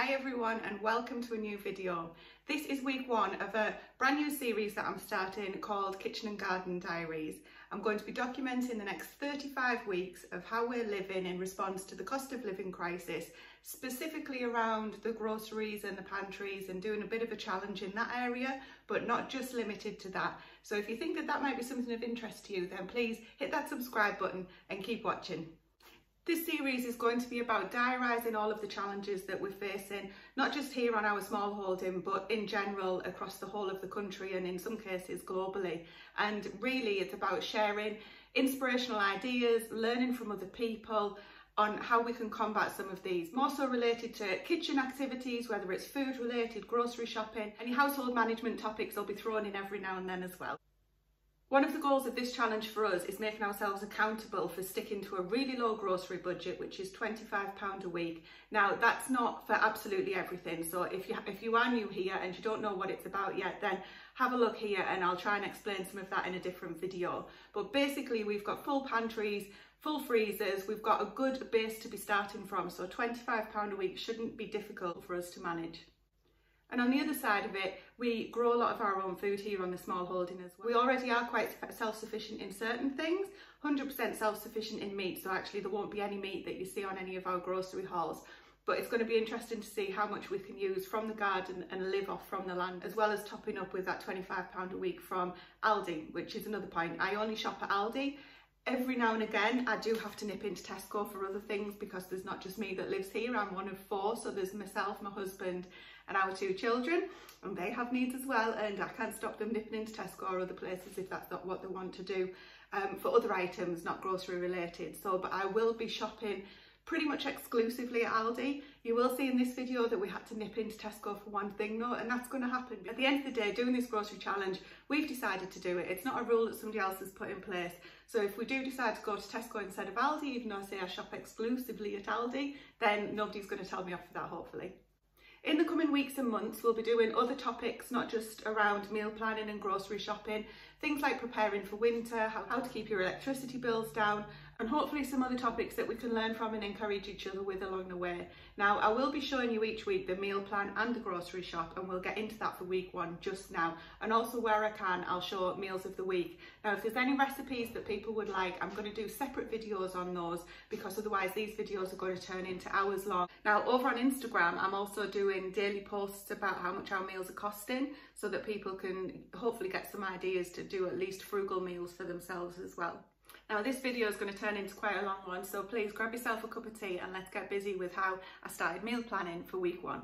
Hi everyone and welcome to a new video. This is week one of a brand new series that I'm starting called Kitchen and Garden Diaries. I'm going to be documenting the next 35 weeks of how we're living in response to the cost of living crisis, specifically around the groceries and the pantries and doing a bit of a challenge in that area, but not just limited to that. So if you think that that might be something of interest to you, then please hit that subscribe button and keep watching. This series is going to be about diarising all of the challenges that we're facing, not just here on our small holding, but in general across the whole of the country and in some cases globally. And really it's about sharing inspirational ideas, learning from other people, on how we can combat some of these. More so related to kitchen activities, whether it's food related, grocery shopping, any household management topics will be thrown in every now and then as well. One of the goals of this challenge for us is making ourselves accountable for sticking to a really low grocery budget, which is £25 a week. Now, that's not for absolutely everything. So if you, if you are new here and you don't know what it's about yet, then have a look here and I'll try and explain some of that in a different video. But basically, we've got full pantries, full freezers, we've got a good base to be starting from. So £25 a week shouldn't be difficult for us to manage. And on the other side of it, we grow a lot of our own food here on the small holding as well. We already are quite self-sufficient in certain things, 100% self-sufficient in meat, so actually there won't be any meat that you see on any of our grocery hauls. But it's going to be interesting to see how much we can use from the garden and live off from the land, as well as topping up with that £25 a week from Aldi, which is another point. I only shop at Aldi every now and again I do have to nip into Tesco for other things because there's not just me that lives here I'm one of four so there's myself my husband and our two children and they have needs as well and I can't stop them nipping into Tesco or other places if that's not what they want to do um, for other items not grocery related so but I will be shopping pretty much exclusively at Aldi. You will see in this video that we had to nip into Tesco for one thing though, and that's going to happen. At the end of the day, doing this grocery challenge, we've decided to do it. It's not a rule that somebody else has put in place. So if we do decide to go to Tesco instead of Aldi, even though I say I shop exclusively at Aldi, then nobody's going to tell me off for that, hopefully. In the coming weeks and months, we'll be doing other topics, not just around meal planning and grocery shopping, things like preparing for winter, how, how to keep your electricity bills down, and hopefully some other topics that we can learn from and encourage each other with along the way. Now, I will be showing you each week the meal plan and the grocery shop, and we'll get into that for week one just now. And also where I can, I'll show meals of the week. Now, if there's any recipes that people would like, I'm going to do separate videos on those because otherwise these videos are going to turn into hours long. Now, over on Instagram, I'm also doing daily posts about how much our meals are costing so that people can hopefully get some ideas to do at least frugal meals for themselves as well. Now this video is going to turn into quite a long one, so please grab yourself a cup of tea and let's get busy with how I started meal planning for week one.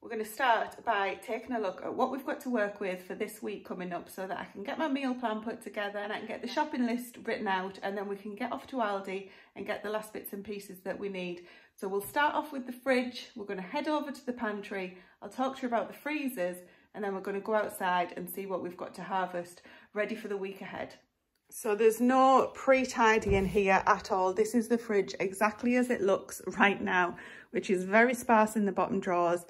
We're going to start by taking a look at what we've got to work with for this week coming up so that I can get my meal plan put together and I can get the shopping list written out and then we can get off to Aldi and get the last bits and pieces that we need. So we'll start off with the fridge, we're going to head over to the pantry, I'll talk to you about the freezers and then we're going to go outside and see what we've got to harvest ready for the week ahead. So there's no pre-tidying in here at all. This is the fridge exactly as it looks right now, which is very sparse in the bottom drawers,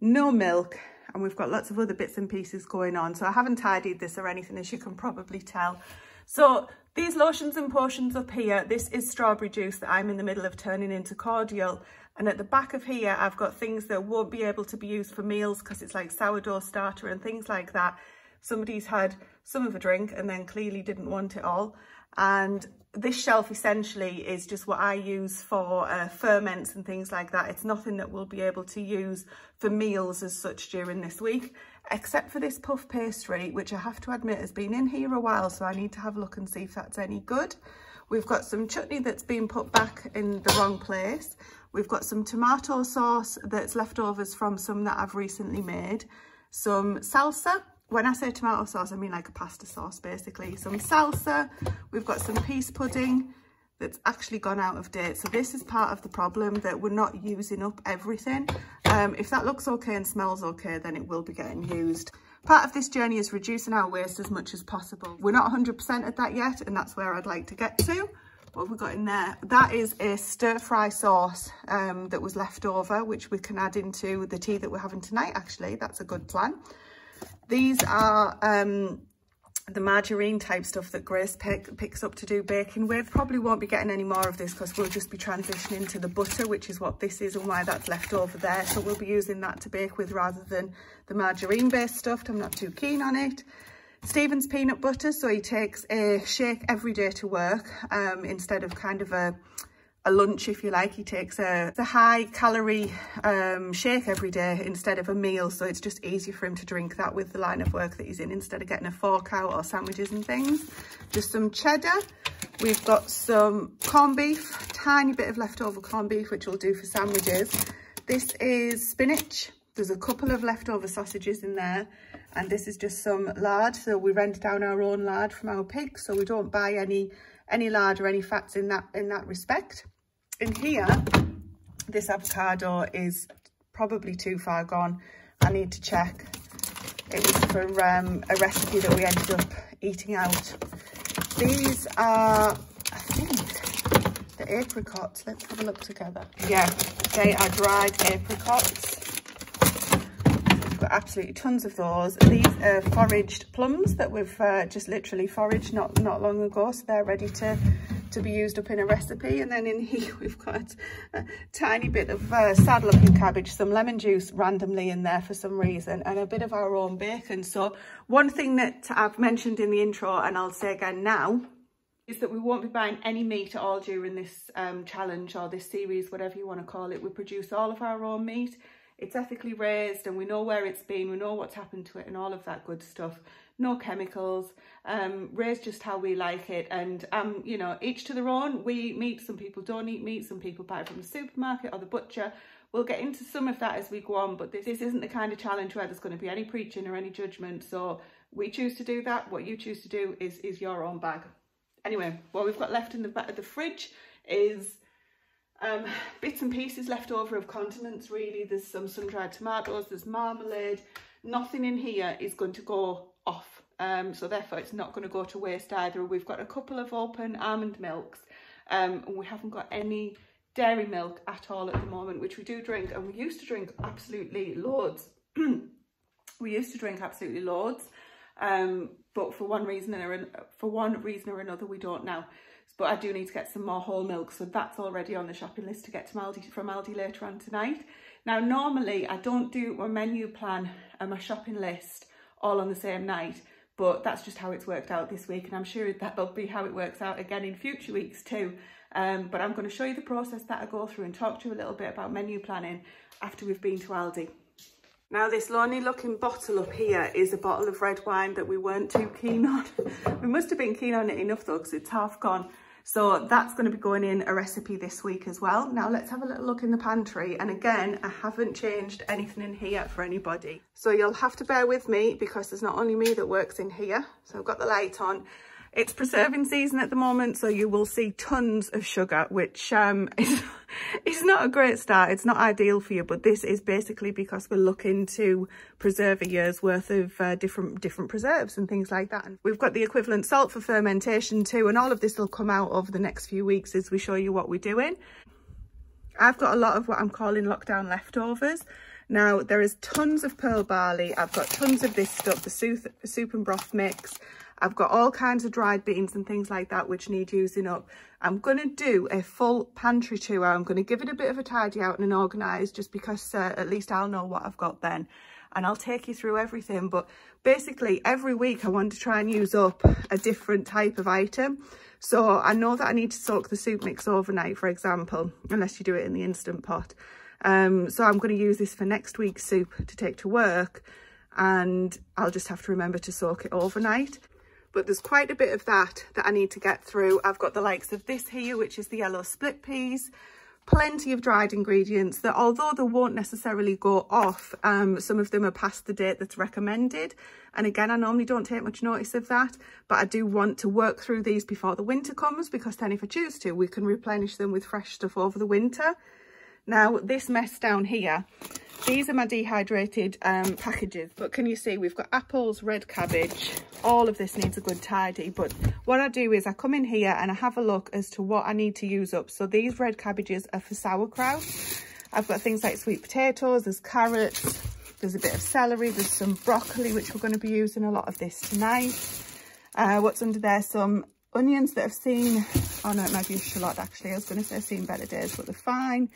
no milk, and we've got lots of other bits and pieces going on. So I haven't tidied this or anything, as you can probably tell. So these lotions and potions up here, this is strawberry juice that I'm in the middle of turning into cordial. And at the back of here, I've got things that won't be able to be used for meals because it's like sourdough starter and things like that somebody's had some of a drink and then clearly didn't want it all. And this shelf essentially is just what I use for uh, ferments and things like that. It's nothing that we'll be able to use for meals as such during this week, except for this puff pastry, which I have to admit has been in here a while, so I need to have a look and see if that's any good. We've got some chutney that's been put back in the wrong place. We've got some tomato sauce that's leftovers from some that I've recently made. Some salsa, when I say tomato sauce, I mean like a pasta sauce, basically. Some salsa, we've got some peas pudding that's actually gone out of date. So this is part of the problem that we're not using up everything. Um, if that looks okay and smells okay, then it will be getting used. Part of this journey is reducing our waste as much as possible. We're not 100% at that yet, and that's where I'd like to get to. What have we got in there? That is a stir fry sauce um, that was left over, which we can add into the tea that we're having tonight, actually. That's a good plan. These are um, the margarine type stuff that Grace pick, picks up to do baking with. Probably won't be getting any more of this because we'll just be transitioning to the butter, which is what this is and why that's left over there. So we'll be using that to bake with rather than the margarine based stuff. I'm not too keen on it. Stephen's peanut butter, so he takes a shake every day to work um, instead of kind of a a lunch if you like. He takes a, a high calorie um, shake every day instead of a meal so it's just easier for him to drink that with the line of work that he's in instead of getting a fork out or sandwiches and things. Just some cheddar. We've got some corned beef tiny bit of leftover corned beef which we'll do for sandwiches. This is spinach. There's a couple of leftover sausages in there and this is just some lard. So we rent down our own lard from our pig so we don't buy any any lard or any fats in that in that respect in here, this avocado is probably too far gone. I need to check. It was for um, a recipe that we ended up eating out. These are, I think, the apricots. Let's have a look together. Yeah, they are dried apricots. We've got absolutely tons of those. These are foraged plums that we've uh, just literally foraged not, not long ago. So they're ready to to be used up in a recipe. And then in here we've got a tiny bit of uh, sad looking cabbage, some lemon juice randomly in there for some reason, and a bit of our own bacon. So one thing that I've mentioned in the intro, and I'll say again now, is that we won't be buying any meat at all during this um, challenge or this series, whatever you want to call it. We produce all of our own meat. It's ethically raised and we know where it's been, we know what's happened to it and all of that good stuff no chemicals, um, raised just how we like it. And, um, you know, each to their own. We eat meat, some people don't eat meat, some people buy it from the supermarket or the butcher. We'll get into some of that as we go on, but this, this isn't the kind of challenge where there's going to be any preaching or any judgment. So we choose to do that. What you choose to do is, is your own bag. Anyway, what we've got left in the back of the fridge is um, bits and pieces left over of condiments really. There's some sun-dried tomatoes, there's marmalade. Nothing in here is going to go off. Um, so therefore it's not going to go to waste either. We've got a couple of open almond milks um, and we haven't got any dairy milk at all at the moment, which we do drink and we used to drink absolutely loads. we used to drink absolutely loads, um, but for one reason or for one reason or another, we don't now. But I do need to get some more whole milk, so that's already on the shopping list to get to Aldi, from Aldi later on tonight. Now, normally I don't do my menu plan and my shopping list all on the same night but that's just how it's worked out this week and I'm sure that'll be how it works out again in future weeks too. Um, but I'm going to show you the process that I go through and talk to you a little bit about menu planning after we've been to Aldi. Now this lonely looking bottle up here is a bottle of red wine that we weren't too keen on. we must have been keen on it enough though because it's half gone. So that's going to be going in a recipe this week as well. Now let's have a little look in the pantry. And again, I haven't changed anything in here for anybody. So you'll have to bear with me because there's not only me that works in here. So I've got the light on it's preserving season at the moment, so you will see tons of sugar, which um, is, is not a great start. It's not ideal for you, but this is basically because we're looking to preserve a year's worth of uh, different different preserves and things like that. And we've got the equivalent salt for fermentation too, and all of this will come out over the next few weeks as we show you what we're doing. I've got a lot of what I'm calling lockdown leftovers. Now, there is tons of pearl barley. I've got tons of this stuff, the soup, soup and broth mix. I've got all kinds of dried beans and things like that which need using up. I'm going to do a full pantry tour. I'm going to give it a bit of a tidy out and an organise just because uh, at least I'll know what I've got then. And I'll take you through everything. But basically every week I want to try and use up a different type of item. So I know that I need to soak the soup mix overnight, for example, unless you do it in the Instant Pot. Um, so I'm going to use this for next week's soup to take to work and I'll just have to remember to soak it overnight but there's quite a bit of that that I need to get through. I've got the likes of this here, which is the yellow split peas, plenty of dried ingredients that although they won't necessarily go off, um, some of them are past the date that's recommended. And again, I normally don't take much notice of that, but I do want to work through these before the winter comes because then if I choose to, we can replenish them with fresh stuff over the winter. Now, this mess down here, these are my dehydrated um, packages, but can you see we've got apples, red cabbage, all of this needs a good tidy. But what I do is I come in here and I have a look as to what I need to use up. So these red cabbages are for sauerkraut. I've got things like sweet potatoes, there's carrots, there's a bit of celery, there's some broccoli, which we're going to be using a lot of this tonight. Uh, what's under there? Some onions that I've seen. Oh no, it might be shallot actually. I was going to say I've seen better days, but they're fine.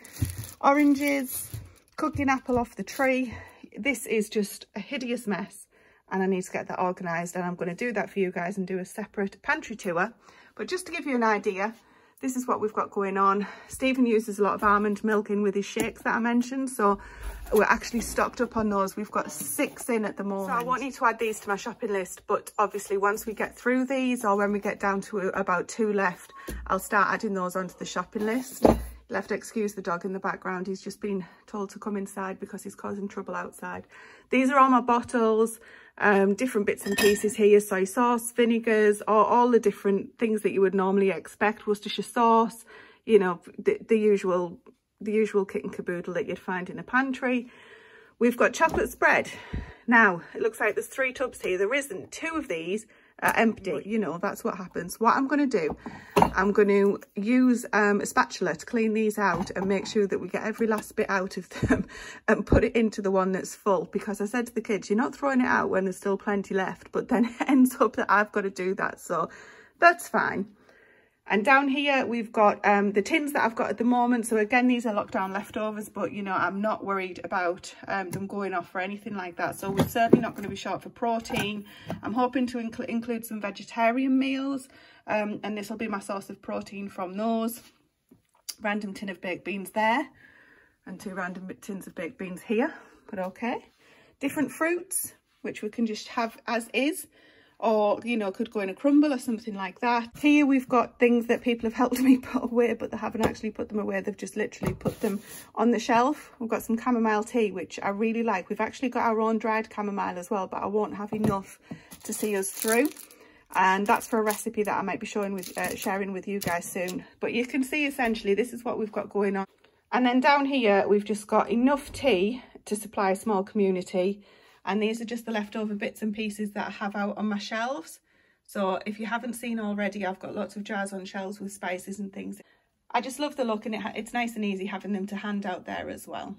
Oranges, cooking apple off the tree. This is just a hideous mess and I need to get that organised and I'm going to do that for you guys and do a separate pantry tour. But just to give you an idea, this is what we've got going on. Stephen uses a lot of almond milk in with his shakes that I mentioned. So we're actually stocked up on those. We've got six in at the moment. So I won't need to add these to my shopping list. But obviously once we get through these or when we get down to about two left, I'll start adding those onto the shopping list. To excuse the dog in the background. He's just been told to come inside because he's causing trouble outside. These are all my bottles um, different bits and pieces here, soy sauce, vinegars, all, all the different things that you would normally expect, Worcestershire sauce, you know, the, the usual the usual kit and caboodle that you'd find in a pantry. We've got chocolate spread. Now, it looks like there's three tubs here. There isn't. Two of these are empty. You know, that's what happens. What I'm going to do, I'm going to use um, a spatula to clean these out and make sure that we get every last bit out of them and put it into the one that's full. Because I said to the kids, you're not throwing it out when there's still plenty left. But then it ends up that I've got to do that. So that's fine. And down here, we've got um, the tins that I've got at the moment. So again, these are lockdown leftovers, but you know, I'm not worried about um, them going off or anything like that. So we're certainly not going to be short for protein. I'm hoping to inc include some vegetarian meals. Um, and this will be my source of protein from those. Random tin of baked beans there. And two random tins of baked beans here, but okay. Different fruits, which we can just have as is or you know could go in a crumble or something like that. Here we've got things that people have helped me put away but they haven't actually put them away. They've just literally put them on the shelf. We've got some chamomile tea which i really like. We've actually got our own dried chamomile as well but i won't have enough to see us through. And that's for a recipe that i might be showing with uh, sharing with you guys soon. But you can see essentially this is what we've got going on. And then down here we've just got enough tea to supply a small community and these are just the leftover bits and pieces that I have out on my shelves. So if you haven't seen already, I've got lots of jars on shelves with spices and things. I just love the look and it, it's nice and easy having them to hand out there as well.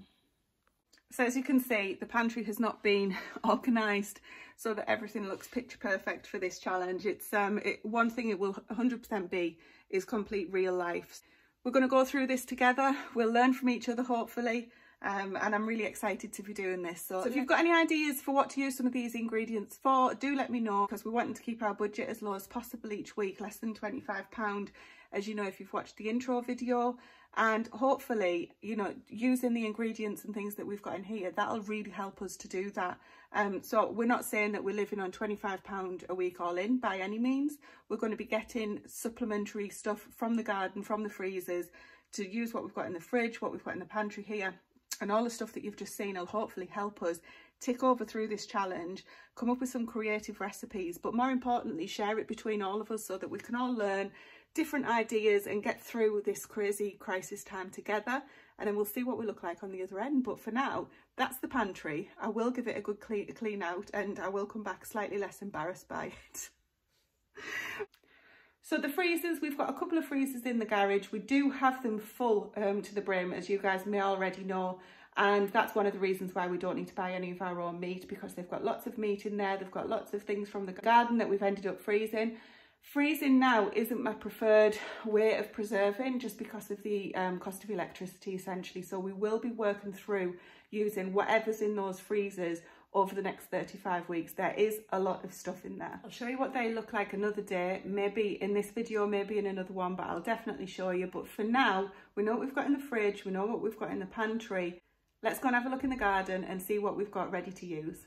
So as you can see, the pantry has not been organised so that everything looks picture perfect for this challenge. It's um, it, One thing it will 100% be is complete real life. We're going to go through this together. We'll learn from each other, hopefully um, and I'm really excited to be doing this. So, so if you've got any ideas for what to use some of these ingredients for, do let me know because we're wanting to keep our budget as low as possible each week, less than £25 as you know if you've watched the intro video. And hopefully you know using the ingredients and things that we've got in here that'll really help us to do that. Um so we're not saying that we're living on 25 pound a week all in by any means. We're going to be getting supplementary stuff from the garden from the freezers to use what we've got in the fridge what we've got in the pantry here and all the stuff that you've just seen will hopefully help us tick over through this challenge, come up with some creative recipes, but more importantly, share it between all of us so that we can all learn different ideas and get through this crazy crisis time together. And then we'll see what we look like on the other end. But for now, that's the pantry. I will give it a good clean, clean out and I will come back slightly less embarrassed by it. So the freezers, we've got a couple of freezers in the garage. We do have them full um, to the brim, as you guys may already know. And that's one of the reasons why we don't need to buy any of our own meat because they've got lots of meat in there. They've got lots of things from the garden that we've ended up freezing. Freezing now isn't my preferred way of preserving just because of the um, cost of electricity essentially. So we will be working through using whatever's in those freezers over the next 35 weeks. There is a lot of stuff in there. I'll show you what they look like another day, maybe in this video, maybe in another one, but I'll definitely show you. But for now, we know what we've got in the fridge, we know what we've got in the pantry. Let's go and have a look in the garden and see what we've got ready to use.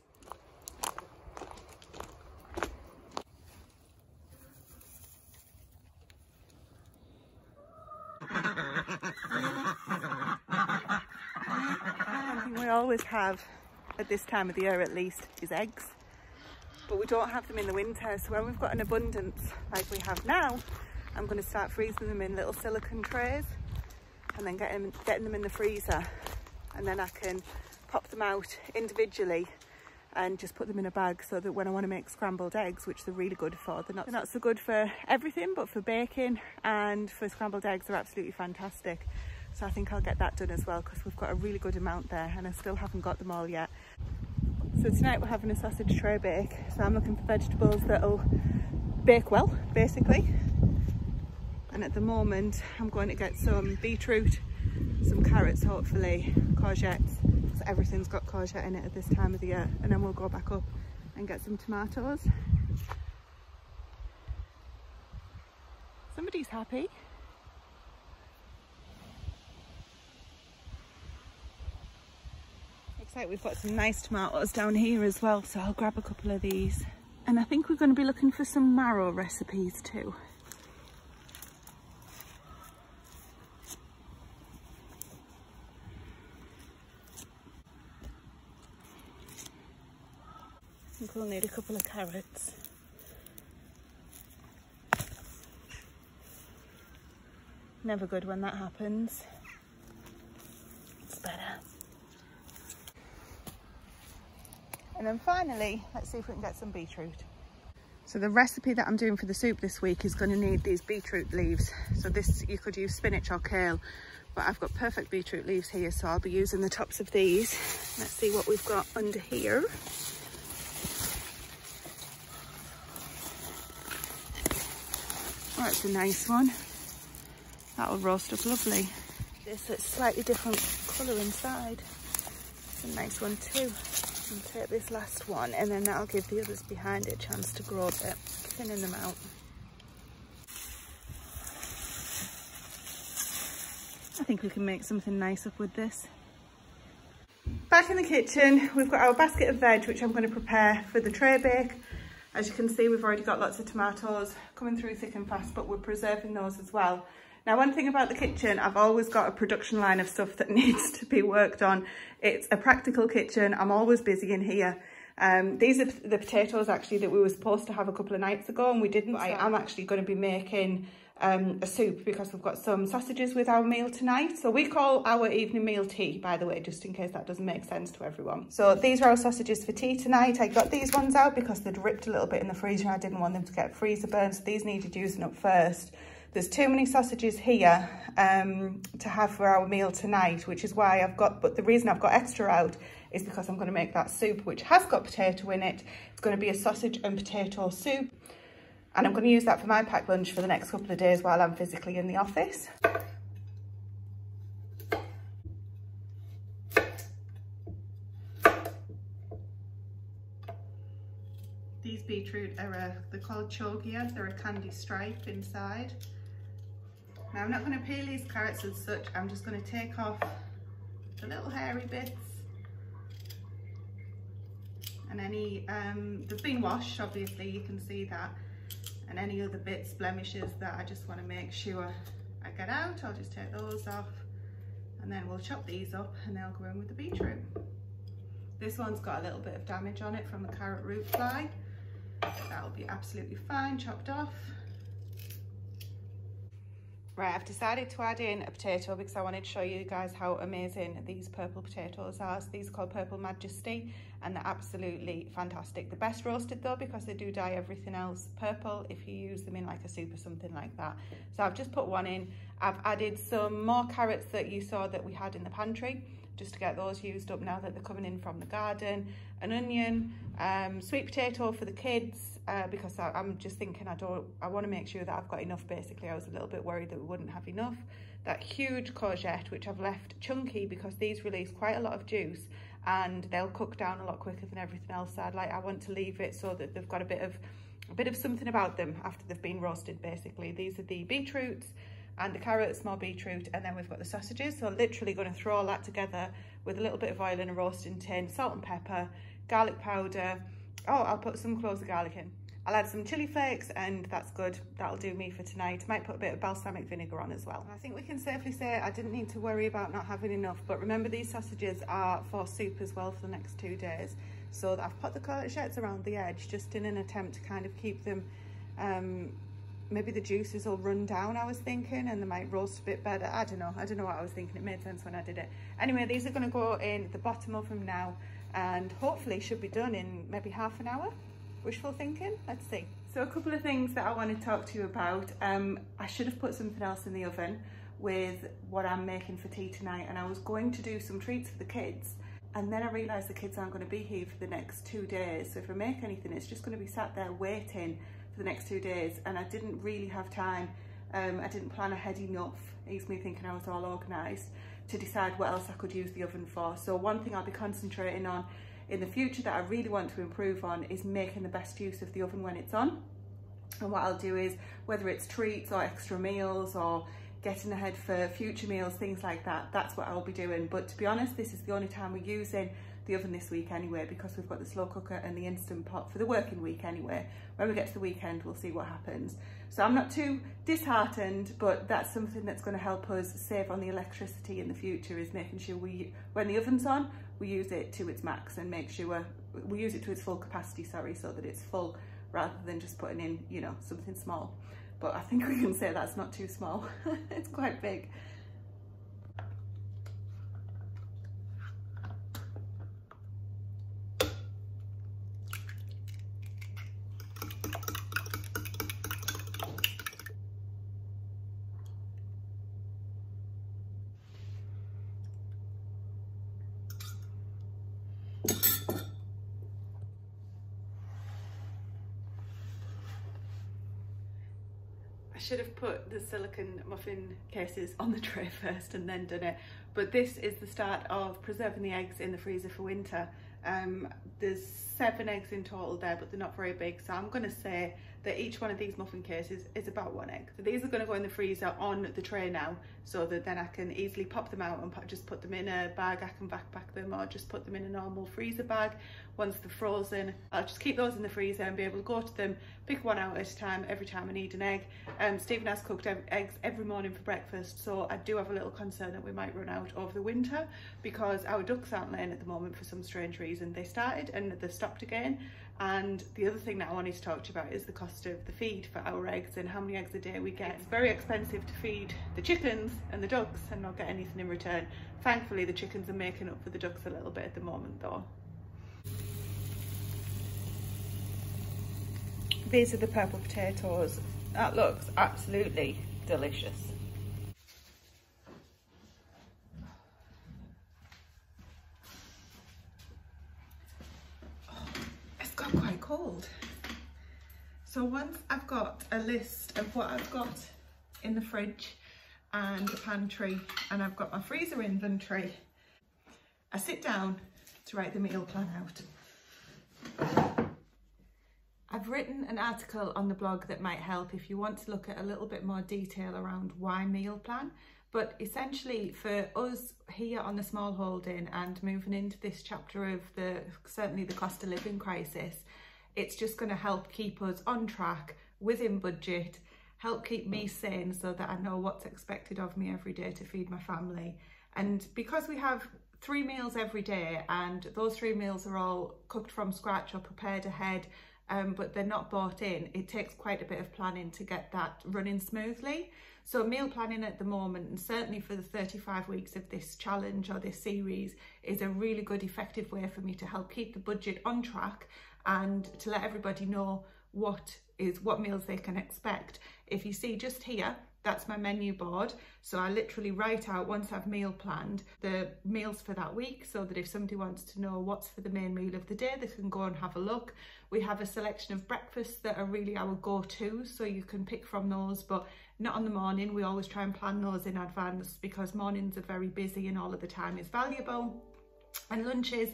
we always have at this time of the year at least, is eggs. But we don't have them in the winter. So when we've got an abundance like we have now, I'm going to start freezing them in little silicone trays and then getting, getting them in the freezer. And then I can pop them out individually and just put them in a bag so that when I want to make scrambled eggs, which they're really good for, they're not, they're not so good for everything, but for baking and for scrambled eggs, they're absolutely fantastic. So I think I'll get that done as well because we've got a really good amount there and I still haven't got them all yet. So tonight we're having a sausage tray bake. So I'm looking for vegetables that'll bake well, basically. And at the moment, I'm going to get some beetroot, some carrots, hopefully, courgettes. So everything's got courgette in it at this time of the year. And then we'll go back up and get some tomatoes. Somebody's happy. Looks like we've got some nice tomatoes down here as well, so I'll grab a couple of these. And I think we're going to be looking for some marrow recipes too. I think we'll need a couple of carrots. Never good when that happens. It's better. And then finally, let's see if we can get some beetroot. So the recipe that I'm doing for the soup this week is going to need these beetroot leaves. So this, you could use spinach or kale, but I've got perfect beetroot leaves here, so I'll be using the tops of these. Let's see what we've got under here. Oh, that's a nice one. That'll roast up lovely. This is slightly different colour inside. It's a nice one too. I'll take this last one and then that'll give the others behind it a chance to grow a bit, thinning them out. I think we can make something nice up with this. Back in the kitchen, we've got our basket of veg, which I'm going to prepare for the tray bake. As you can see, we've already got lots of tomatoes coming through thick and fast, but we're preserving those as well. Now, one thing about the kitchen, I've always got a production line of stuff that needs to be worked on. It's a practical kitchen. I'm always busy in here. Um, these are the potatoes actually that we were supposed to have a couple of nights ago and we didn't. I am actually going to be making um, a soup because we've got some sausages with our meal tonight. So we call our evening meal tea, by the way, just in case that doesn't make sense to everyone. So these are our sausages for tea tonight. I got these ones out because they'd ripped a little bit in the freezer and I didn't want them to get freezer burn. So these needed using up first. There's too many sausages here um, to have for our meal tonight, which is why I've got, but the reason I've got extra out is because I'm going to make that soup, which has got potato in it. It's going to be a sausage and potato soup. And I'm going to use that for my packed lunch for the next couple of days while I'm physically in the office. These beetroot are a, they're called Chioggia, they're a candy stripe inside. Now I'm not going to peel these carrots as such, I'm just going to take off the little hairy bits and any, um, they've been washed obviously, you can see that, and any other bits, blemishes that I just want to make sure I get out, I'll just take those off and then we'll chop these up and they'll go in with the beetroot. This one's got a little bit of damage on it from the carrot root fly. That'll be absolutely fine, chopped off. Right, I've decided to add in a potato because I wanted to show you guys how amazing these purple potatoes are. So these are called Purple Majesty and they're absolutely fantastic. The best roasted though because they do dye everything else purple if you use them in like a soup or something like that. So I've just put one in. I've added some more carrots that you saw that we had in the pantry just to get those used up now that they're coming in from the garden. An onion, um, sweet potato for the kids uh, because I, am just thinking I don't, I want to make sure that I've got enough basically. I was a little bit worried that we wouldn't have enough. That huge courgette which I've left chunky because these release quite a lot of juice and they'll cook down a lot quicker than everything else. I'd like, I want to leave it so that they've got a bit of a bit of something about them after they've been roasted basically. These are the beetroots, and the carrots, more beetroot, and then we've got the sausages. So I'm literally going to throw all that together with a little bit of oil in a roasting tin, salt and pepper, garlic powder. Oh, I'll put some cloves of garlic in. I'll add some chili flakes and that's good. That'll do me for tonight. Might put a bit of balsamic vinegar on as well. I think we can safely say I didn't need to worry about not having enough, but remember these sausages are for soup as well for the next two days. So I've put the courgettes around the edge just in an attempt to kind of keep them um, maybe the juices will run down I was thinking and they might roast a bit better I don't know I don't know what I was thinking it made sense when I did it anyway these are going to go in the bottom of them now and hopefully should be done in maybe half an hour wishful thinking. Let's see. So a couple of things that I want to talk to you about. Um, I should have put something else in the oven with what I'm making for tea tonight and I was going to do some treats for the kids and then I realised the kids aren't going to be here for the next two days. So if I make anything it's just going to be sat there waiting for the next two days and I didn't really have time. Um, I didn't plan ahead enough. It me thinking I was all organised to decide what else I could use the oven for. So one thing I'll be concentrating on in the future that I really want to improve on is making the best use of the oven when it's on. And what I'll do is, whether it's treats or extra meals or getting ahead for future meals, things like that, that's what I'll be doing. But to be honest, this is the only time we're using the oven this week anyway, because we've got the slow cooker and the Instant Pot for the working week anyway. When we get to the weekend, we'll see what happens. So I'm not too disheartened, but that's something that's gonna help us save on the electricity in the future is making sure we, when the oven's on, we use it to its max and make sure we use it to its full capacity, sorry, so that it's full rather than just putting in, you know, something small. But I think we can say that's not too small. it's quite big. Should have put the silicon muffin cases on the tray first and then done it. But this is the start of preserving the eggs in the freezer for winter. Um, there's seven eggs in total there, but they're not very big. So I'm gonna say that each one of these muffin cases is about one egg. So these are going to go in the freezer on the tray now so that then I can easily pop them out and just put them in a bag. I can backpack them or just put them in a normal freezer bag. Once they're frozen, I'll just keep those in the freezer and be able to go to them, pick one out at a time every time I need an egg. Um, Stephen has cooked eggs every morning for breakfast so I do have a little concern that we might run out over the winter because our ducks aren't laying at the moment for some strange reason. They started and they stopped again and the other thing that I wanted to talk to you about is the cost of the feed for our eggs and how many eggs a day we get. It's very expensive to feed the chickens and the ducks and not get anything in return. Thankfully, the chickens are making up for the ducks a little bit at the moment though. These are the purple potatoes. That looks absolutely delicious. Oh, it's got quite cold. So once I've got a list of what I've got in the fridge and the pantry and I've got my freezer inventory, I sit down to write the meal plan out. I've written an article on the blog that might help if you want to look at a little bit more detail around why meal plan. But essentially for us here on the small holding and moving into this chapter of the certainly the cost of living crisis, it's just going to help keep us on track, within budget, help keep me sane so that I know what's expected of me every day to feed my family. And because we have three meals every day and those three meals are all cooked from scratch or prepared ahead, um, but they're not bought in, it takes quite a bit of planning to get that running smoothly. So meal planning at the moment, and certainly for the 35 weeks of this challenge or this series, is a really good effective way for me to help keep the budget on track and to let everybody know what is what meals they can expect. If you see just here, that's my menu board. So I literally write out once I've meal planned the meals for that week so that if somebody wants to know what's for the main meal of the day, they can go and have a look. We have a selection of breakfasts that are really our go-to, so you can pick from those, but not on the morning. We always try and plan those in advance because mornings are very busy and all of the time is valuable. And lunches,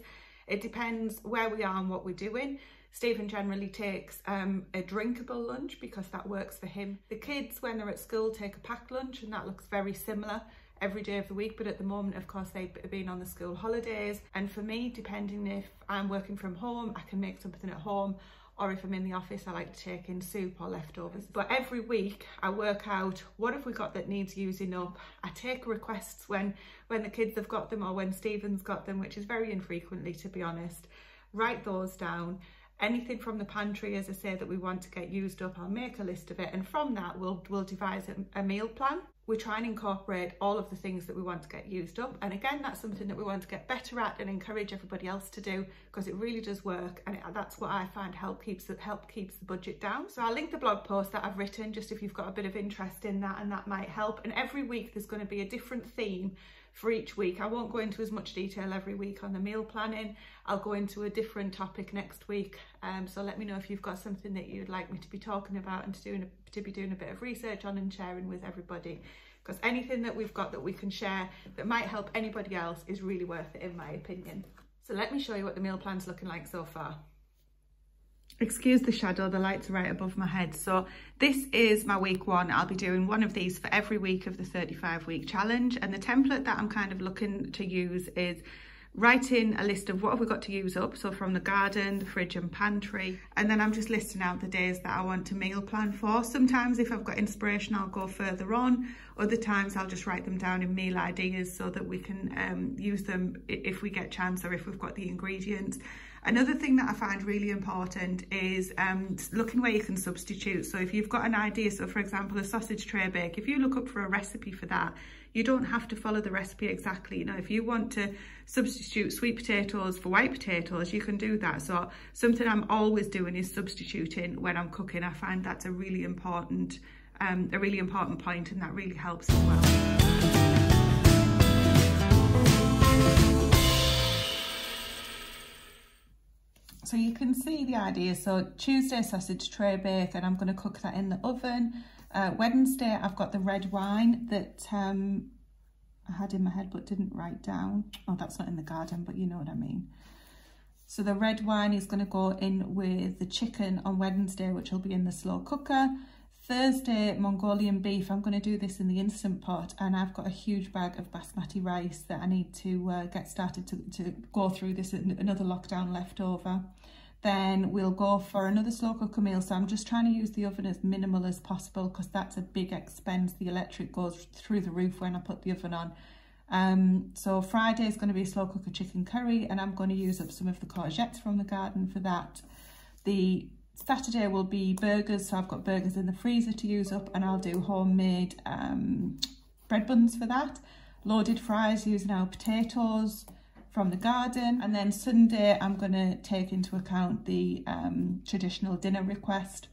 it depends where we are and what we're doing. Stephen generally takes um, a drinkable lunch because that works for him. The kids, when they're at school, take a packed lunch and that looks very similar every day of the week. But at the moment, of course, they've been on the school holidays. And for me, depending if I'm working from home, I can make something at home or if I'm in the office, I like to take in soup or leftovers. But every week I work out what have we got that needs using up. I take requests when, when the kids have got them or when Stephen's got them, which is very infrequently to be honest. Write those down. Anything from the pantry, as I say, that we want to get used up, I'll make a list of it. And from that, we'll, we'll devise a, a meal plan we try and incorporate all of the things that we want to get used up. And again, that's something that we want to get better at and encourage everybody else to do because it really does work. And it, that's what I find help keeps the, help keeps the budget down. So I'll link the blog post that I've written just if you've got a bit of interest in that and that might help. And every week there's going to be a different theme for each week. I won't go into as much detail every week on the meal planning. I'll go into a different topic next week. Um, so let me know if you've got something that you'd like me to be talking about and to, do in a, to be doing a bit of research on and sharing with everybody. Because anything that we've got that we can share that might help anybody else is really worth it in my opinion. So let me show you what the meal plan's looking like so far. Excuse the shadow, the light's right above my head. So this is my week one. I'll be doing one of these for every week of the 35 week challenge. And the template that I'm kind of looking to use is writing a list of what have we got to use up. So from the garden, the fridge and pantry. And then I'm just listing out the days that I want to meal plan for. Sometimes if I've got inspiration, I'll go further on. Other times I'll just write them down in meal ideas so that we can um, use them if we get chance or if we've got the ingredients. Another thing that I find really important is um, looking where you can substitute. So if you've got an idea, so for example, a sausage tray bake, if you look up for a recipe for that, you don't have to follow the recipe exactly. You know, if you want to substitute sweet potatoes for white potatoes, you can do that. So something I'm always doing is substituting when I'm cooking. I find that's a really important, um, a really important point and that really helps as well. So you can see the idea. So Tuesday sausage tray bake and I'm going to cook that in the oven. Uh, Wednesday I've got the red wine that um, I had in my head but didn't write down. Oh, that's not in the garden, but you know what I mean. So the red wine is going to go in with the chicken on Wednesday, which will be in the slow cooker. Thursday, Mongolian beef. I'm going to do this in the Instant Pot and I've got a huge bag of basmati rice that I need to uh, get started to, to go through this another lockdown leftover. Then we'll go for another slow cooker meal. So I'm just trying to use the oven as minimal as possible because that's a big expense. The electric goes through the roof when I put the oven on. Um, so Friday is going to be slow cooker chicken curry and I'm going to use up some of the courgettes from the garden for that. The Saturday will be burgers, so I've got burgers in the freezer to use up and I'll do homemade um, bread buns for that. Loaded fries using our potatoes from the garden. And then Sunday, I'm going to take into account the um, traditional dinner request.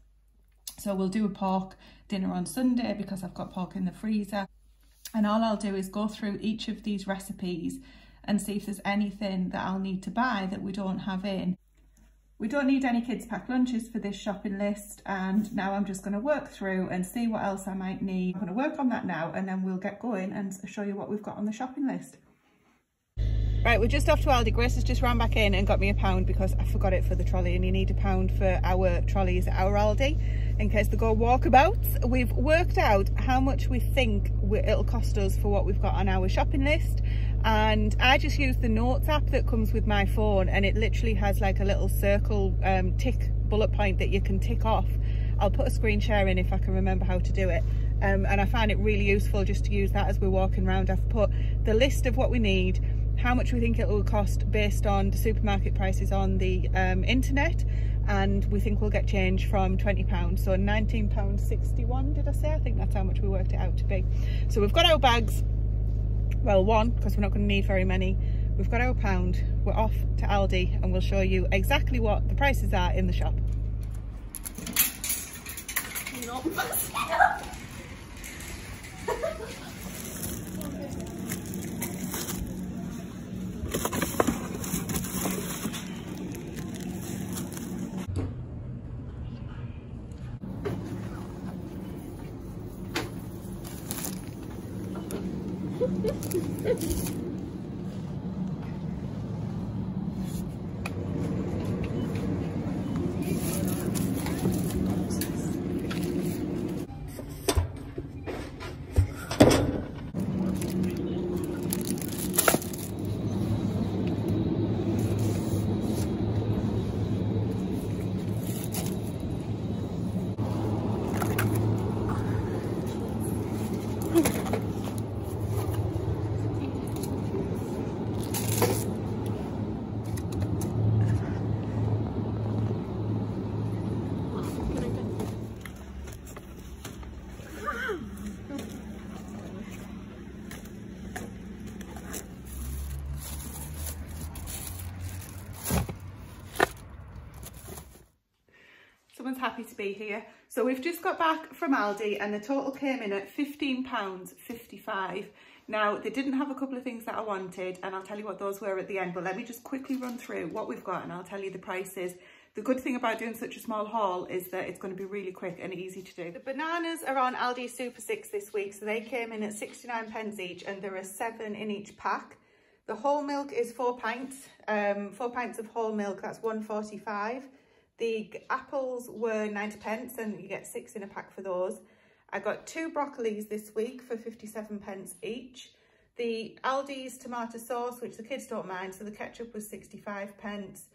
So we'll do a pork dinner on Sunday because I've got pork in the freezer. And all I'll do is go through each of these recipes and see if there's anything that I'll need to buy that we don't have in. We don't need any kids pack lunches for this shopping list and now I'm just going to work through and see what else I might need. I'm going to work on that now and then we'll get going and show you what we've got on the shopping list. Right, we're just off to Aldi. Grace has just ran back in and got me a pound because I forgot it for the trolley and you need a pound for our trolleys at our Aldi in case they go walkabouts. We've worked out how much we think it'll cost us for what we've got on our shopping list and I just use the notes app that comes with my phone and it literally has like a little circle um, tick bullet point that you can tick off. I'll put a screen share in if I can remember how to do it. Um, and I find it really useful just to use that as we're walking around. I've put the list of what we need, how much we think it will cost based on the supermarket prices on the um, internet and we think we'll get change from £20 so £19.61 did I say? I think that's how much we worked it out to be. So we've got our bags well one because we're not going to need very many. We've got our pound we're off to Aldi and we'll show you exactly what the prices are in the shop to be here. So we've just got back from Aldi and the total came in at £15.55. Now, they didn't have a couple of things that I wanted, and I'll tell you what those were at the end, but let me just quickly run through what we've got and I'll tell you the prices. The good thing about doing such a small haul is that it's going to be really quick and easy to do. The bananas are on Aldi Super 6 this week, so they came in at 69 pence each and there are seven in each pack. The whole milk is four pints, um, four pints of whole milk, that's 145. The apples were 90 pence and you get six in a pack for those. I got two broccolis this week for 57 pence each. The Aldi's tomato sauce, which the kids don't mind, so the ketchup was 65 pence.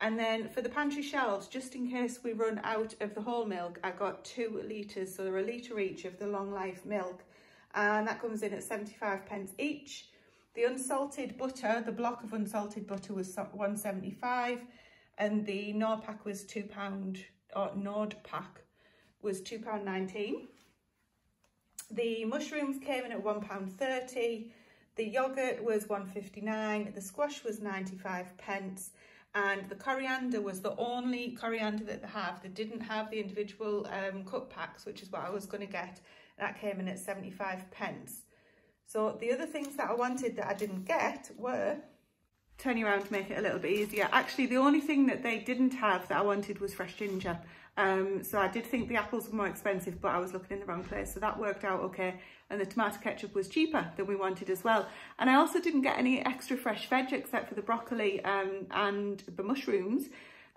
And then for the pantry shelves, just in case we run out of the whole milk, I got two litres, so they're a litre each of the long life milk. And that comes in at 75 pence each. The unsalted butter, the block of unsalted butter was 175 and the Nord pack was £2, or Nord pack was £2.19. The mushrooms came in at £1.30. The yoghurt was 159 The squash was 95 pence. And the coriander was the only coriander that they have that didn't have the individual um, cut packs, which is what I was going to get. That came in at 75 pence. So the other things that I wanted that I didn't get were turn you around to make it a little bit easier. Actually, the only thing that they didn't have that I wanted was fresh ginger. Um, so I did think the apples were more expensive, but I was looking in the wrong place. So that worked out okay. And the tomato ketchup was cheaper than we wanted as well. And I also didn't get any extra fresh veg except for the broccoli um, and the mushrooms.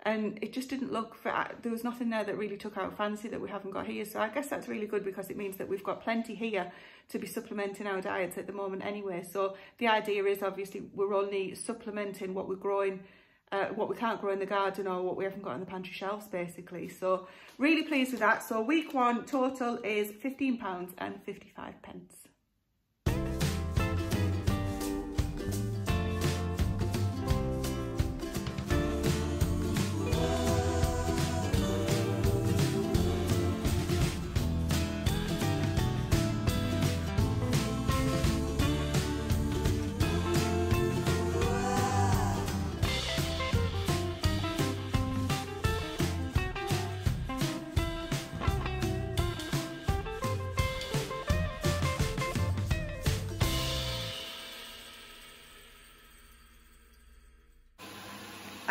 And it just didn't look for, there was nothing there that really took out fancy that we haven't got here. So I guess that's really good because it means that we've got plenty here to be supplementing our diets at the moment anyway. So the idea is obviously we're only supplementing what we're growing uh, what we can't grow in the garden or what we haven't got on the pantry shelves basically. So really pleased with that. So week one total is £15 and 55 pence.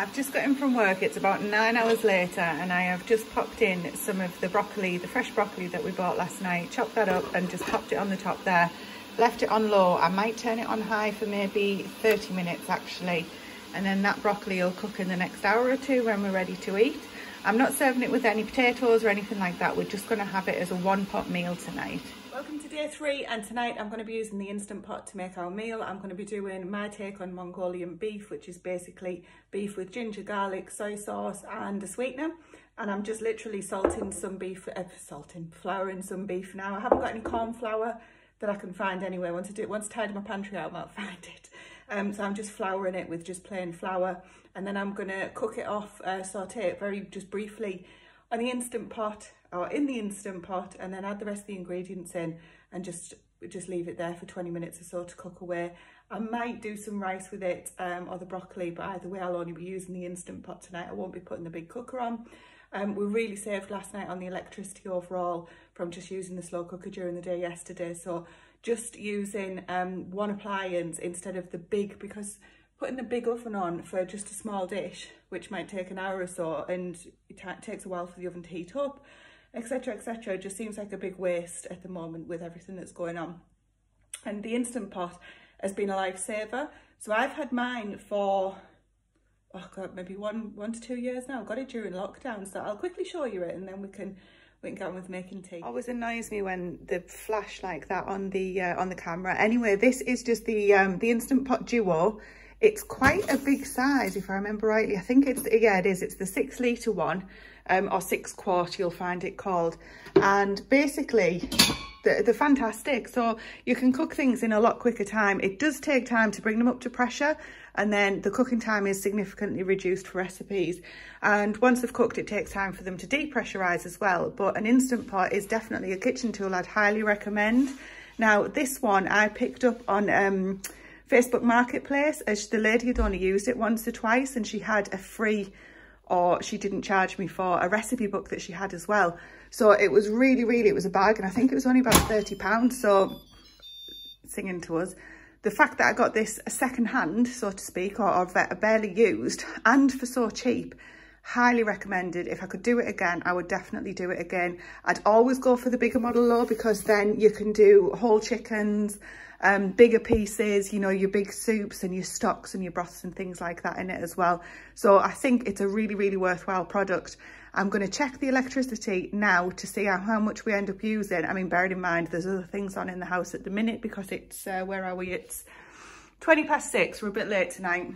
I've just got in from work, it's about nine hours later and I have just popped in some of the broccoli, the fresh broccoli that we bought last night, chopped that up and just popped it on the top there, left it on low. I might turn it on high for maybe 30 minutes actually and then that broccoli will cook in the next hour or two when we're ready to eat. I'm not serving it with any potatoes or anything like that, we're just going to have it as a one pot meal tonight. Welcome to day three and tonight I'm going to be using the Instant Pot to make our meal. I'm going to be doing my take on Mongolian beef which is basically beef with ginger, garlic, soy sauce and a sweetener and I'm just literally salting some beef, uh, salting, flouring some beef now. I haven't got any corn flour that I can find anywhere. Once I do, once I tidy my pantry out, I might find it. Um, so I'm just flouring it with just plain flour and then I'm going to cook it off, uh, saute it very just briefly on the Instant Pot or in the Instant Pot and then add the rest of the ingredients in and just just leave it there for 20 minutes or so to cook away. I might do some rice with it um, or the broccoli, but either way I'll only be using the Instant Pot tonight. I won't be putting the big cooker on. Um, we really saved last night on the electricity overall from just using the slow cooker during the day yesterday. So just using um, one appliance instead of the big, because putting the big oven on for just a small dish, which might take an hour or so, and it takes a while for the oven to heat up, etc etc just seems like a big waste at the moment with everything that's going on. And the instant pot has been a lifesaver. So i've had mine for oh god maybe one one to two years now. Got it during lockdown so i'll quickly show you it and then we can we can get on with making tea. Always annoys me when the flash like that on the uh, on the camera. Anyway this is just the um the instant pot duo. It's quite a big size if i remember rightly. I think it's yeah it is. It's the six liter one um, or six quart you'll find it called. And basically they're, they're, fantastic. So you can cook things in a lot quicker time. It does take time to bring them up to pressure and then the cooking time is significantly reduced for recipes. And once they've cooked it takes time for them to depressurize as well. But an instant pot is definitely a kitchen tool i'd highly recommend. Now this one i picked up on um, facebook marketplace as the lady had only used it once or twice and she had a free or she didn't charge me for a recipe book that she had as well. So it was really, really, it was a bag and I think it was only about 30 pounds. So singing to us. The fact that I got this second hand, so to speak, or, or barely used, and for so cheap, highly recommended. If I could do it again, I would definitely do it again. I'd always go for the bigger model though, because then you can do whole chickens, um, bigger pieces, you know, your big soups and your stocks and your broths and things like that in it as well. So I think it's a really, really worthwhile product. I'm going to check the electricity now to see how, how much we end up using. I mean, bearing in mind, there's other things on in the house at the minute because it's, uh, where are we? It's 20 past six. We're a bit late tonight.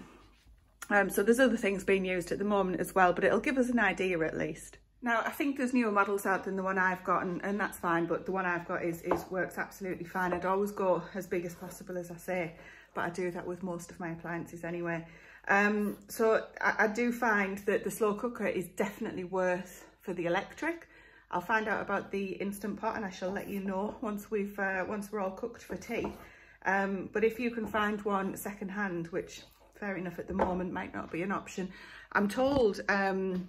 Um, so there's other things being used at the moment as well, but it'll give us an idea at least. Now, I think there's newer models out than the one I've got, and, and that's fine, but the one I've got is, is works absolutely fine. I'd always go as big as possible, as I say, but I do that with most of my appliances anyway. Um, so I, I do find that the slow cooker is definitely worth for the electric. I'll find out about the Instant Pot and I shall let you know once we've uh, once we're all cooked for tea. Um, but if you can find one second hand, which fair enough at the moment might not be an option. I'm told um,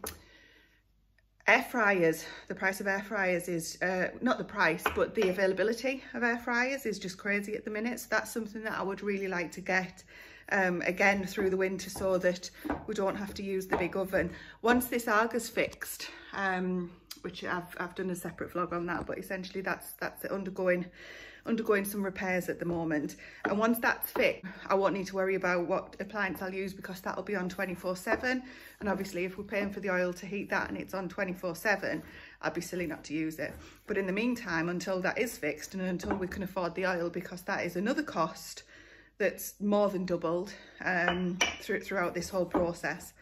air fryers, the price of air fryers is, uh, not the price, but the availability of air fryers is just crazy at the minute. So that's something that I would really like to get um, again through the winter so that we don't have to use the big oven. Once this Aga's fixed, um, which I've, I've done a separate vlog on that, but essentially that's, that's undergoing undergoing some repairs at the moment. And once that's fit, I won't need to worry about what appliance I'll use because that'll be on 24 seven. And obviously if we're paying for the oil to heat that and it's on 24 seven, I'd be silly not to use it. But in the meantime, until that is fixed and until we can afford the oil, because that is another cost that's more than doubled um, through, throughout this whole process.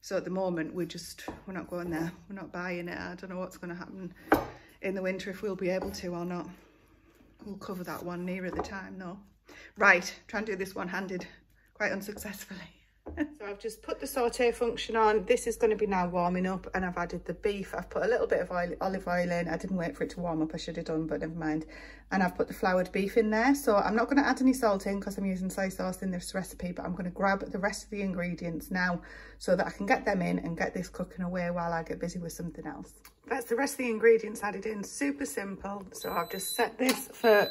So at the moment, we're just, we're not going there. We're not buying it. I don't know what's going to happen in the winter if we'll be able to or not. We'll cover that one nearer the time though. Right, try and do this one-handed quite unsuccessfully. so I've just put the saute function on. This is going to be now warming up and I've added the beef. I've put a little bit of oil, olive oil in. I didn't wait for it to warm up. I should have done, but never mind. And I've put the floured beef in there. So I'm not going to add any salt in because I'm using soy sauce in this recipe, but I'm going to grab the rest of the ingredients now so that I can get them in and get this cooking away while I get busy with something else. That's the rest of the ingredients added in. Super simple. So I've just set this for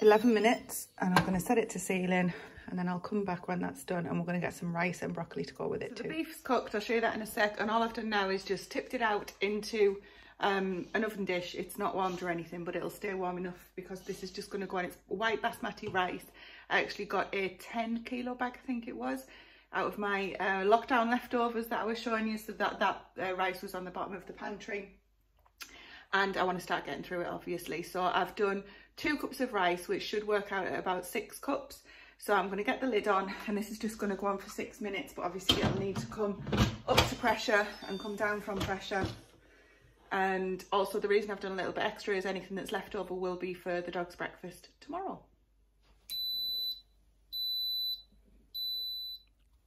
11 minutes and I'm going to set it to sealing and then I'll come back when that's done and we're going to get some rice and broccoli to go with it so too. The beef's cooked, I'll show you that in a sec and all I've done now is just tipped it out into um, an oven dish. It's not warmed or anything but it'll stay warm enough because this is just going to go on. It's white basmati rice. I actually got a 10 kilo bag I think it was out of my uh, lockdown leftovers that I was showing you so that that uh, rice was on the bottom of the pantry and I want to start getting through it obviously so I've done two cups of rice which should work out at about six cups so I'm going to get the lid on and this is just going to go on for six minutes, but obviously it'll need to come up to pressure and come down from pressure. And also the reason I've done a little bit extra is anything that's left over will be for the dog's breakfast tomorrow.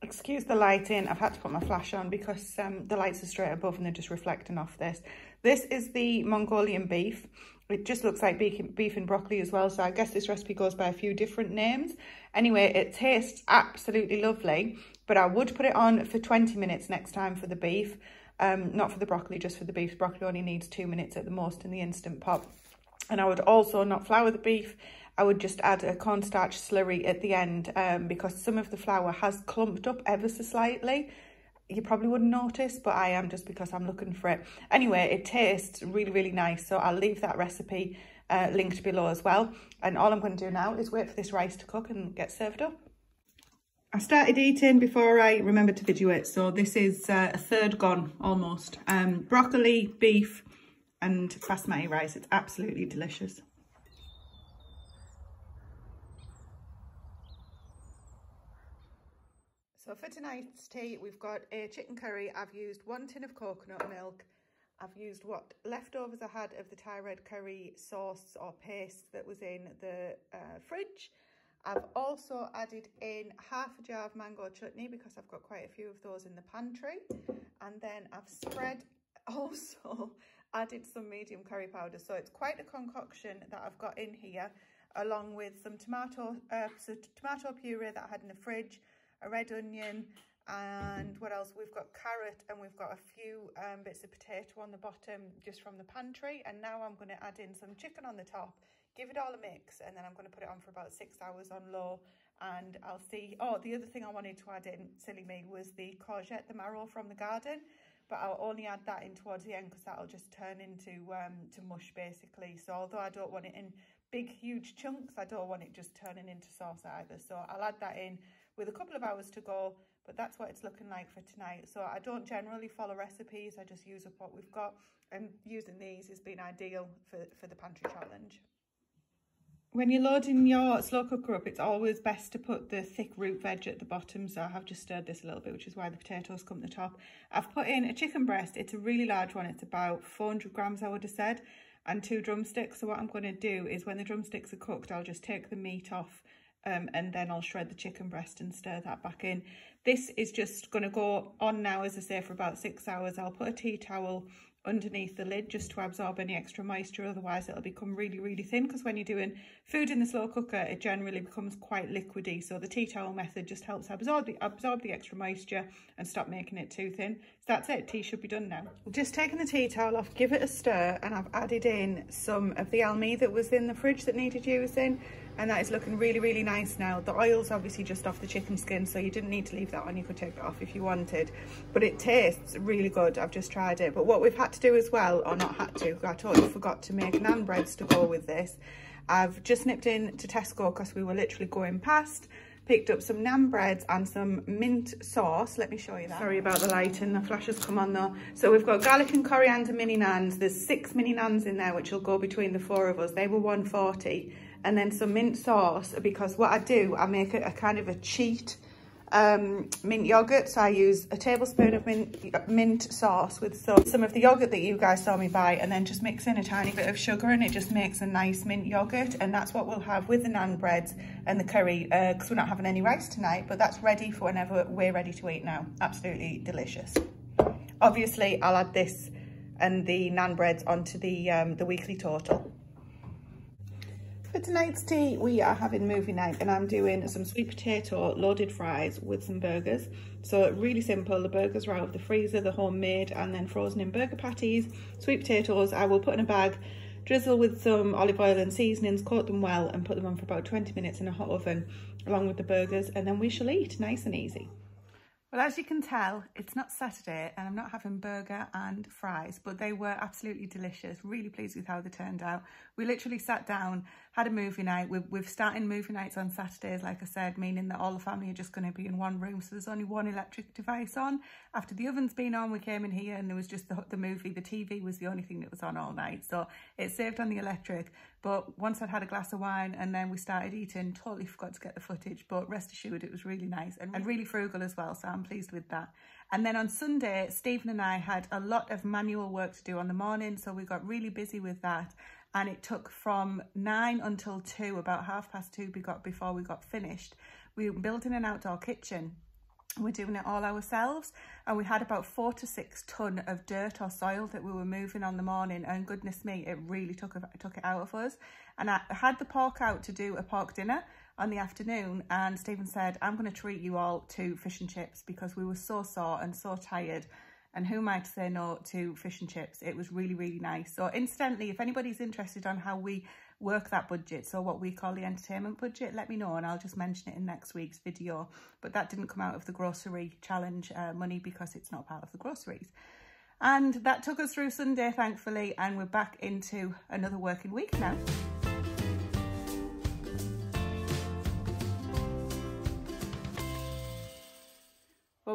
Excuse the lighting, I've had to put my flash on because um, the lights are straight above and they're just reflecting off this. This is the Mongolian beef. It just looks like beef and broccoli as well. So I guess this recipe goes by a few different names. Anyway, it tastes absolutely lovely, but I would put it on for 20 minutes next time for the beef. Um, not for the broccoli, just for the beef. Broccoli only needs two minutes at the most in the Instant Pot. And I would also not flour the beef. I would just add a cornstarch slurry at the end um, because some of the flour has clumped up ever so slightly you probably wouldn't notice, but I am just because I'm looking for it. Anyway, it tastes really, really nice. So I'll leave that recipe uh, linked below as well. And all I'm going to do now is wait for this rice to cook and get served up. I started eating before I remembered to video it. So this is uh, a third gone almost. Um, broccoli, beef and basmati rice. It's absolutely delicious. For tonight's tea, we've got a chicken curry. I've used one tin of coconut milk. I've used what leftovers I had of the Thai red curry sauce or paste that was in the uh, fridge. I've also added in half a jar of mango chutney because I've got quite a few of those in the pantry. And then I've spread also added some medium curry powder. So it's quite a concoction that I've got in here along with some tomato, uh, so tomato puree that I had in the fridge, a red onion, and what else? We've got carrot and we've got a few um, bits of potato on the bottom just from the pantry. And now I'm going to add in some chicken on the top give it all a mix and then I'm going to put it on for about six hours on low and I'll see. Oh, the other thing I wanted to add in, silly me, was the courgette, the marrow from the garden. But I'll only add that in towards the end because that'll just turn into um, to mush basically. So although I don't want it in big, huge chunks, I don't want it just turning into sauce either. So I'll add that in with a couple of hours to go. But that's what it's looking like for tonight. So I don't generally follow recipes. I just use up what we've got. And using these has been ideal for, for the pantry challenge. When you're loading your slow cooker up, it's always best to put the thick root veg at the bottom. So I have just stirred this a little bit, which is why the potatoes come to the top. I've put in a chicken breast. It's a really large one. It's about 400 grams, I would have said, and two drumsticks. So what I'm going to do is when the drumsticks are cooked, I'll just take the meat off um, and then I'll shred the chicken breast and stir that back in. This is just going to go on now, as I say, for about six hours. I'll put a tea towel underneath the lid just to absorb any extra moisture otherwise it'll become really really thin because when you're doing food in the slow cooker it generally becomes quite liquidy. So the tea towel method just helps absorb the absorb the extra moisture and stop making it too thin. So that's it. Tea should be done now. Just taking the tea towel off give it a stir and I've added in some of the almi that was in the fridge that needed using and that is looking really really nice now the oil's obviously just off the chicken skin so you didn't need to leave that on you could take it off if you wanted but it tastes really good i've just tried it but what we've had to do as well or not had to i totally forgot to make naan breads to go with this i've just nipped in to tesco because we were literally going past picked up some naan breads and some mint sauce. Let me show you that. Sorry about the lighting, the flash has come on though. So we've got garlic and coriander mini naans. There's six mini naans in there, which will go between the four of us. They were 140 and then some mint sauce because what I do, I make a, a kind of a cheat um, mint yogurt. So I use a tablespoon of mint, mint sauce with some, some of the yogurt that you guys saw me buy and then just mix in a tiny bit of sugar and it just makes a nice mint yogurt. And that's what we'll have with the naan breads and the curry because uh, we're not having any rice tonight, but that's ready for whenever we're ready to eat now. Absolutely delicious. Obviously, I'll add this and the naan breads onto the, um, the weekly total. For tonight's tea, we are having movie night and I'm doing some sweet potato loaded fries with some burgers. So really simple, the burgers are out of the freezer, they're homemade and then frozen in burger patties. Sweet potatoes, I will put in a bag, drizzle with some olive oil and seasonings, coat them well and put them on for about 20 minutes in a hot oven along with the burgers and then we shall eat, nice and easy. Well, as you can tell, it's not Saturday and I'm not having burger and fries, but they were absolutely delicious. Really pleased with how they turned out. We literally sat down, had a movie night. We've, we've started movie nights on Saturdays, like I said, meaning that all the family are just going to be in one room. So there's only one electric device on. After the oven's been on, we came in here and there was just the, the movie. The TV was the only thing that was on all night. So it saved on the electric. But once I'd had a glass of wine and then we started eating, totally forgot to get the footage. But rest assured, it was really nice and, and really frugal as well. So I'm pleased with that. And then on Sunday, Stephen and I had a lot of manual work to do on the morning. So we got really busy with that and it took from nine until two, about half past two we got before we got finished. We were building an outdoor kitchen. We're doing it all ourselves and we had about four to six ton of dirt or soil that we were moving on the morning and goodness me, it really took, took it out of us. And I had the pork out to do a pork dinner on the afternoon and Stephen said, I'm going to treat you all to fish and chips because we were so sore and so tired and who am I to say no to fish and chips? It was really, really nice. So incidentally, if anybody's interested on how we work that budget, so what we call the entertainment budget, let me know and I'll just mention it in next week's video. But that didn't come out of the grocery challenge uh, money because it's not part of the groceries. And that took us through Sunday, thankfully, and we're back into another working week now.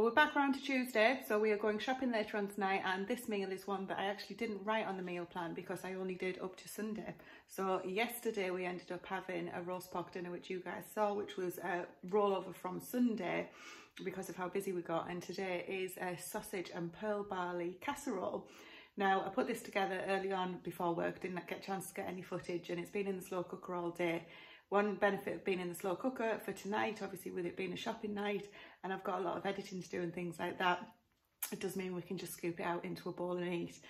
Well, we're back around to Tuesday, so we are going shopping later on tonight, and this meal is one that I actually didn't write on the meal plan because I only did up to Sunday. So yesterday we ended up having a roast pork dinner, which you guys saw, which was a rollover from Sunday because of how busy we got, and today is a sausage and pearl barley casserole. Now, I put this together early on before work, didn't get a chance to get any footage, and it's been in the slow cooker all day. One benefit of being in the slow cooker for tonight, obviously with it being a shopping night, and I've got a lot of editing to do and things like that, it does mean we can just scoop it out into a bowl and eat.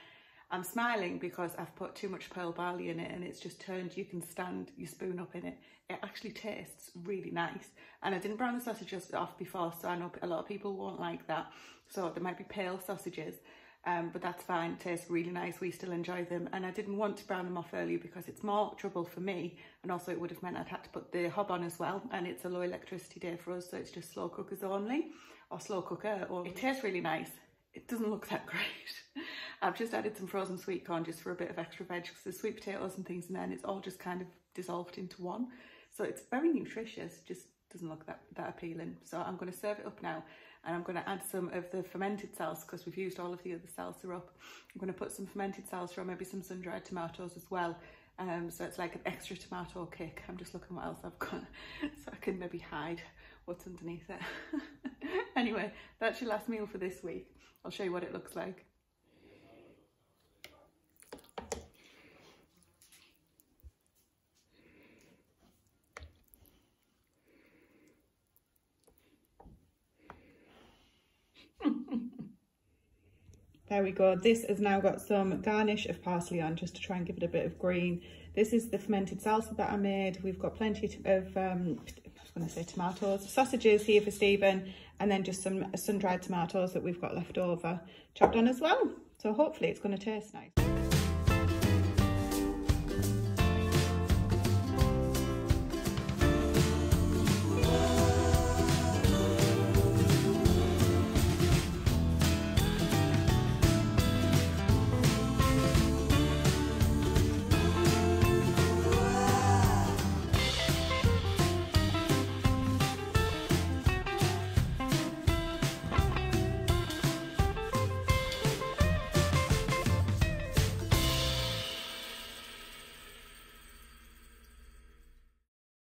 I'm smiling because I've put too much pearl barley in it and it's just turned, you can stand your spoon up in it. It actually tastes really nice. And I didn't brown the sausages off before, so I know a lot of people won't like that. So there might be pale sausages. Um, but that's fine. It tastes really nice. We still enjoy them. And I didn't want to brown them off early because it's more trouble for me. And also it would have meant I'd had to put the hob on as well. And it's a low electricity day for us. So it's just slow cookers only or slow cooker. Or it tastes really nice. It doesn't look that great. I've just added some frozen sweet corn just for a bit of extra veg because there's sweet potatoes and things and then it's all just kind of dissolved into one. So it's very nutritious, just doesn't look that, that appealing. So I'm going to serve it up now and I'm going to add some of the fermented salsa because we've used all of the other salsa up. I'm going to put some fermented salsa or maybe some sun-dried tomatoes as well. Um, so it's like an extra tomato kick. I'm just looking what else I've got so I can maybe hide what's underneath it. anyway, that's your last meal for this week. I'll show you what it looks like. There we go. This has now got some garnish of parsley on just to try and give it a bit of green. This is the fermented salsa that I made. We've got plenty of, um, I was going to say tomatoes, sausages here for Stephen, and then just some sun-dried tomatoes that we've got left over chopped on as well. So hopefully it's going to taste nice.